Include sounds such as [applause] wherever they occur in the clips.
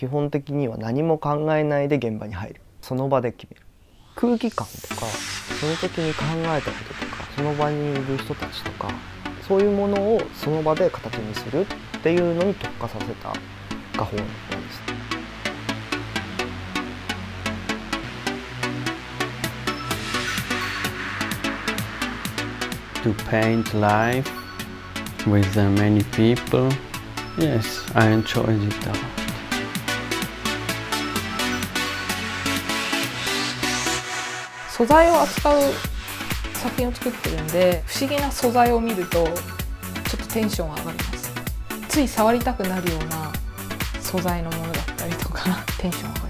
基本的には何も考えないで現場に入る。その場で決める。空気感とかその時に考えたこととかその場にいる人たちとかそういうものをその場で形にするっていうのに特化させた画法なんです。To paint life with many people, yes, I enjoy it 素材を扱う作品を作ってるんで不思議な素材を見るとちょっとテンション上がります。つい触りたくなるような素材のものだったりとか [laughs] テンション上がります。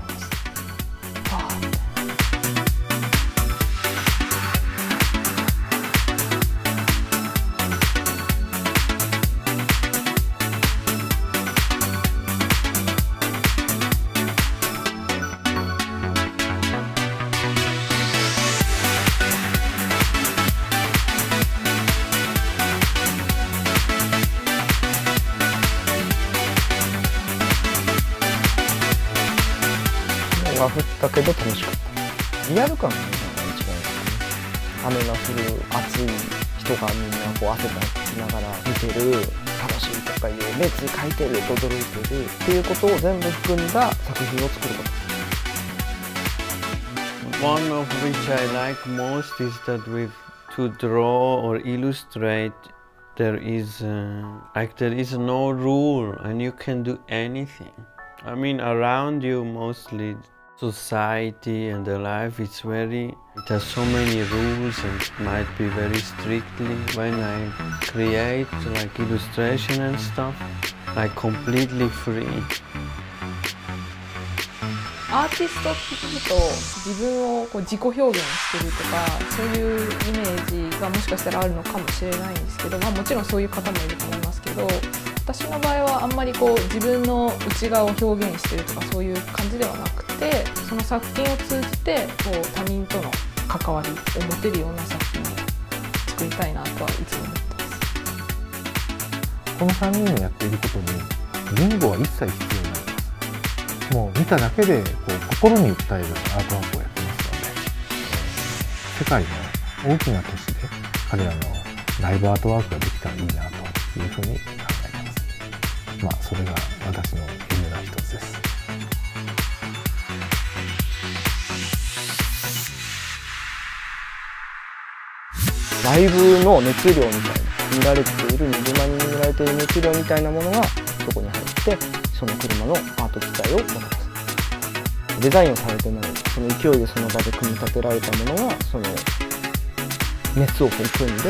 が降ったけど楽しかったリアル感が一番いい雨が降る暑い人がみんなこう汗かきながら見てる楽しいとかいう熱書いてる驚いてるっていうことを全部含んだ作品を作ること One of which I like most is that with to draw or illustrate there is uh, like there is no rule and you can do anything. I mean around you mostly society and the life it's very it has so many rules and might be very strictly when I create like illustration and stuff like completely free アーティストって聞くと自分をこう自己表現してるとかそういうイメージがもしかしたらあるのかもしれないんですけど、まあ、もちろんそういう方もいると思いますけど私の場合はあんまりこう自分の内側を表現してるとかそういう感じではなくてその作品を通じてこう他人との関わりを持てるような作品を作りたいなとはいつも思ってます。この3人のやっていることに言語は一切必要ない。もう見ただけでこう心に訴えるアートワークをやってます。ので世界の大きな都市で彼らのライブアートワークができたらいいなというふうに考えてます。まあそれが私の夢の一つです。ライブの熱量みたいな見られている水間に見られている熱量みたいなものがそこに入ってその車のアート自体をもたらす。デザインをされてないその勢いでその場で組み立てられたものがその熱を含んで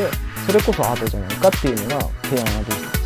それこそアートじゃないかっていうのが提案ができた